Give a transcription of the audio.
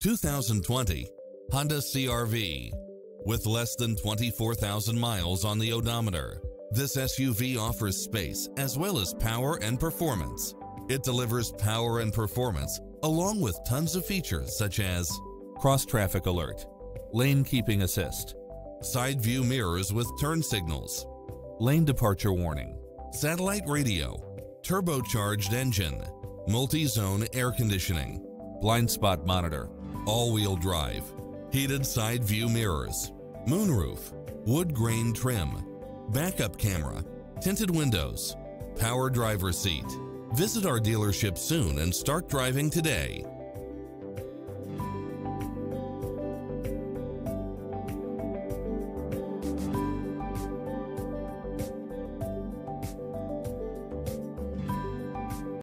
2020 Honda CRV. With less than 24,000 miles on the odometer, this SUV offers space as well as power and performance. It delivers power and performance along with tons of features such as cross traffic alert, lane keeping assist, side view mirrors with turn signals, lane departure warning, satellite radio, turbocharged engine, multi-zone air conditioning, blind spot monitor, all-wheel drive, heated side view mirrors, moonroof, wood grain trim, backup camera, tinted windows, power driver seat. Visit our dealership soon and start driving today.